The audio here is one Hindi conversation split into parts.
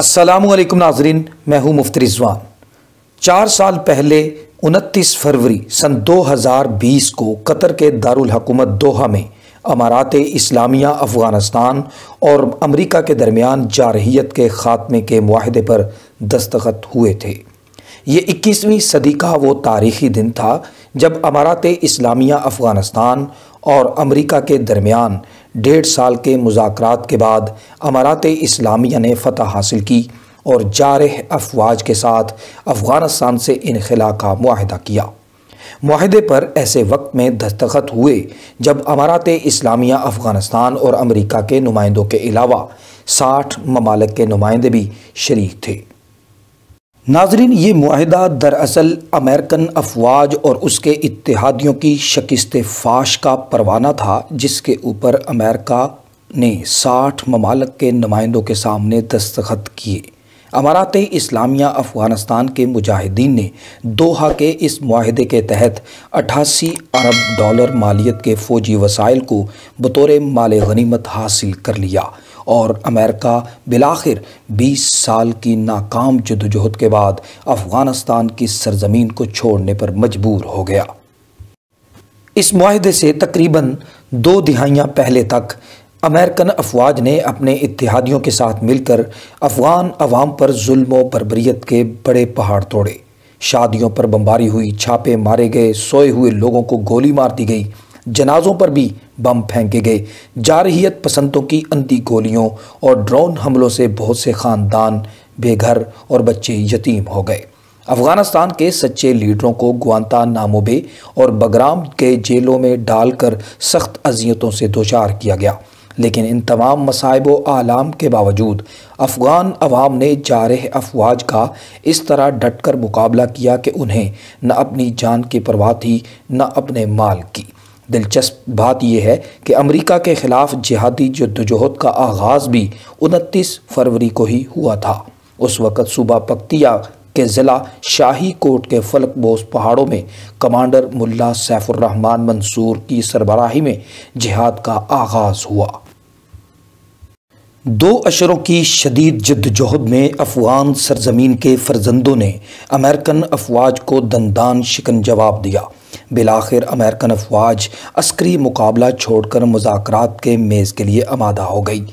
असलकुम नाजरीन मैं हूँ मुफ्ती रिजवान। चार साल पहले 29 फरवरी सन 2020 को कतर के दारुल हुकूमत दोहा में अमारात इस्लामिया, अफ़गानिस्तान और अमेरिका के दरमियान जारहियत के ख़ात्मे के माहदे पर दस्तखत हुए थे। ये इक्कीसवीं सदी का वो तारीख़ी दिन था जब अमारात इस्लामिया अफ़गानिस्तान और अमेरिका के दरमियान डेढ़ साल के मुजाकर के बाद अमारात इस्लामिया ने फ़तह हासिल की और जारह अफवाज के साथ अफ़गानिस्तान से इनखला का माहदा किया। माहदे पर ऐसे वक्त में दस्तखत हुए जब अमारात इस्लामिया अफ़गानिस्तान और अमरीका के नुमाइंदों के अलावा साठ ममालक के नुमाइंदे भी शरीक थे। नाजरीन, ये माहदा दरअसल अमेरिकन अफवाज और उसके इतिहादियों की शिकस्त फाश का परवाना था, जिसके ऊपर अमेरिका ने साठ ममालक के नुमाइंदों के सामने दस्तखत किए। अमारात इस्लामिया अफ़गानिस्तान के मुजाहिदीन ने दोहा के इस माहदे के तहत अठासी अरब डॉलर मालियत के फ़ौजी वसाइल को बतौर माल गनीमत हासिल कर लिया। और अमेरिका बिलाखिर 20 साल की नाकाम जदोजहद के बाद अफ़गानिस्तान की सरजमीन को छोड़ने पर मजबूर हो गया। इस माहदे से तकरीबन दो दिहाइयाँ पहले तक अमेरिकन अफवाज ने अपने इतिहादियों के साथ मिलकर अफ़गान अवाम पर जुल्म बरबरीत के बड़े पहाड़ तोड़े। शादियों पर बमबारी हुई, छापे मारे गए, सोए हुए लोगों को गोली मार दी गई जनाजों पर भी बम फेंके गए। जारहियत पसंदों की अंधी गोलियों और ड्रोन हमलों से बहुत से ख़ानदान बेघर और बच्चे यतीम हो गए। अफ़गानिस्तान के सच्चे लीडरों को गुआंता नामोबे और बगराम के जेलों में डालकर सख्त अजियतों से दोचार किया गया। लेकिन इन तमाम मसाइब आलाम के बावजूद अफ़गान अवाम ने जारह अफवाज का इस तरह डट कर मुकाबला किया कि उन्हें न अपनी जान की परवाह थी, न अपने माल की। दिलचस्प बात यह है कि अमेरिका के ख़िलाफ़ जिहादी जद्दोजहद का आगाज़ भी उनतीस फरवरी को ही हुआ था। उस वक़्त सूबा पक्तिया के ज़िला शाही कोट के फलक बोस पहाड़ों में कमांडर मुल्ला सैफुररहमान मंसूर की सरबराही में जिहाद का आगाज़ हुआ। दो अशरों की शदीद जद्दोजहद में अफ़गान सरजमीन के फर्जंदों ने अमेरिकन अफवाज को दंदान शिकन जवाब दिया। बिलाखिर अमेरिकन अफवाज अस्करी मुकाबला छोड़कर मुजाकर के मेज़ के लिए आमादा हो गई।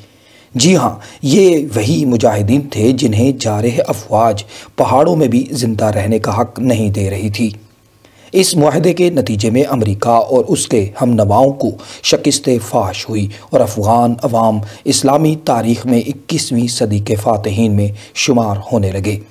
जी हाँ ये वही मुजाहिदीन थे जिन्हें जारह अफवाज पहाड़ों में भी ज़िंदा रहने का हक नहीं दे रही थी। इस माहदे के नतीजे में अमरीका और उसके हम नवाओं को शिकस्त फाश हुई और अफ़गान अवाम इस्लामी तारीख़ में इक्कीसवीं सदी के फ़ातहीन में शुमार होने लगे।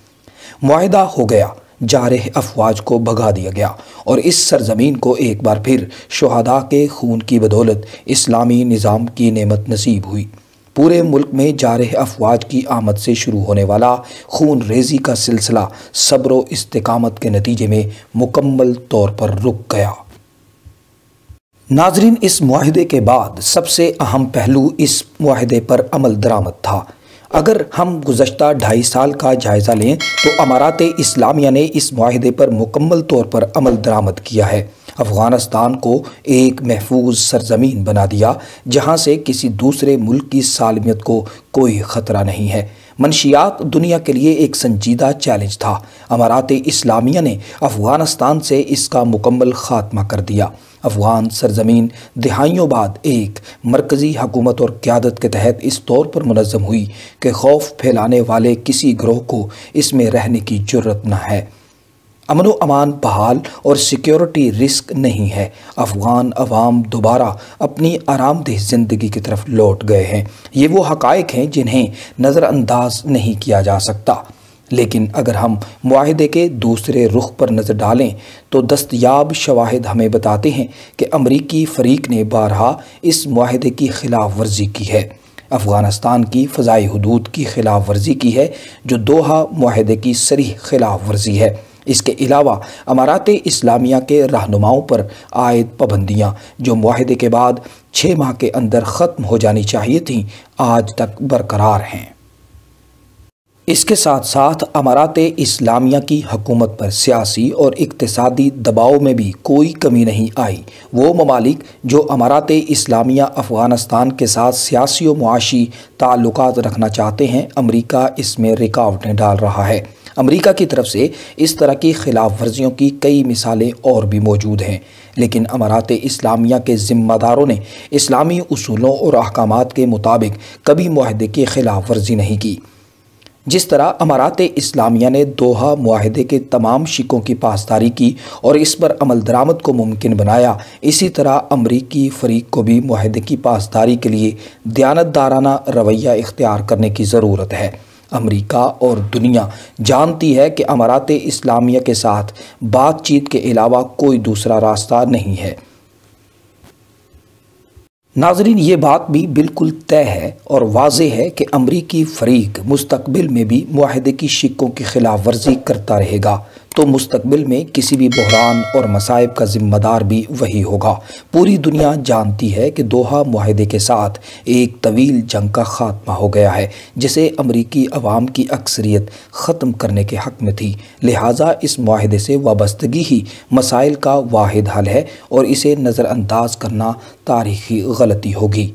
माहदा हो गया जारह अफवाज को भगा दिया गया और इस सरजमीन को एक बार फिर शहदा के खून की बदौलत इस्लामी निज़ाम की नेमत नसीब हुई। पूरे मुल्क में जारह अफवाज की आमद से शुरू होने वाला खून रेजी का सिलसिला सब्र इस्तकामत के नतीजे में मुकम्मल तौर पर रुक गया। नाजरीन, इस माहदे के बाद सबसे अहम पहलू इस माहदे पर अमल दरामद था। अगर हम गुज्त ढाई साल का जायज़ा लें तो अमारात इस्लामिया ने इस माहदे पर मुकम्मल तौर पर अमल दरामद किया है। अफ़गानिस्तान को एक महफूज सरजमीन बना दिया, जहाँ से किसी दूसरे मुल्क की सालमियत को कोई ख़तरा नहीं है। मनशियात दुनिया के लिए एक संजीदा चैलेंज था। अमारात इस्लामिया ने अफ़गानिस्तान से इसका मुकम्मल ख़ात्मा कर दिया। अफ़गान सरजमीन दहाइयों बाद एक मरकज़ी हकूमत और क़्यादत के तहत इस तौर पर मनज़म हुई कि खौफ फैलाने वाले किसी ग्रोह को इसमें रहने की ज़रूरत न है। अमन अमान बहाल और सिक्योरिटी रिस्क नहीं है। अफ़गान अवाम दोबारा अपनी आरामदेह ज़िंदगी की तरफ़ लौट गए हैं। ये वो हकाइक हैं जिन्हें नज़रअंदाज नहीं किया जा सकता। लेकिन अगर हम माहदे के दूसरे रुख पर नज़र डालें तो दस्तयाब शवाहद हमें बताते हैं कि अमरीकी फ़रीक ने बारहा इस माहदे की खिलाफ वर्जी की है। अफ़गानिस्तान की फ़जाई हदूद की खिलाफ वर्जी की है, जो दोहा माहदे की सरी खिलाफ वर्जी है। इसके अलावा अमारात इस्लामिया के रहनुमाओं पर आयद पाबंदियाँ, जो माहदे के बाद छः माह के अंदर ख़त्म हो जानी चाहिए थीं, आज तक बरकरार हैं। इसके साथ साथ अमारात इस्लामिया की हकूमत पर सियासी और इकतसादी दबाव में भी कोई कमी नहीं आई। वो ममालिक जो अमारात इस्लामिया अफ़गानिस्तान के साथ सियासी और मुआशी ताल्लुक रखना चाहते हैं, अमरीका इसमें रुकावटें डाल रहा है। अमेरिका की तरफ़ से इस तरह की खिलाफ वर्जियों की कई मिसालें और भी मौजूद हैं। लेकिन अमारात इस्लामिया के ज़िम्मेदारों ने इस्लामी असूलों और अहकाम के मुताबिक कभी माहदे की खिलाफ वर्जी नहीं की। जिस तरह अमारात इस्लामिया ने दोहा माहदे के तमाम शिकों की पासदारी की और इस पर अमल दरामद को मुमकिन बनाया, इसी तरह अमरीकी फ़रीक को भी माहदे की पासदारी के लिए दयानतदाराना रवैया इख्तियार करने की ज़रूरत है। अमेरिका और दुनिया जानती है कि अमारात इस्लामिया के साथ बातचीत के अलावा कोई दूसरा रास्ता नहीं है। नाजरीन, ये बात भी बिल्कुल तय है और वाज है कि अमरीकी फ़रीक मुस्तबिल में भी माहदे की शिक्कों की खिलाफ वर्जी करता रहेगा। तो मुस्तबिल में किसी भी बहरान और मसाइब का ज़िम्मेदार भी वही होगा। पूरी दुनिया जानती है कि दोहा माहदे के साथ एक तवील जंग का ख़ात्मा हो गया है, जिसे अमरीकी अवाम की अक्सरियत ख़त्म करने के हक़ में थी। लिहाजा इस माहदे से वाबस्तगी ही मसाइल का वाद हल है और इसे नज़रअंदाज करना तारीखी गलती होगी।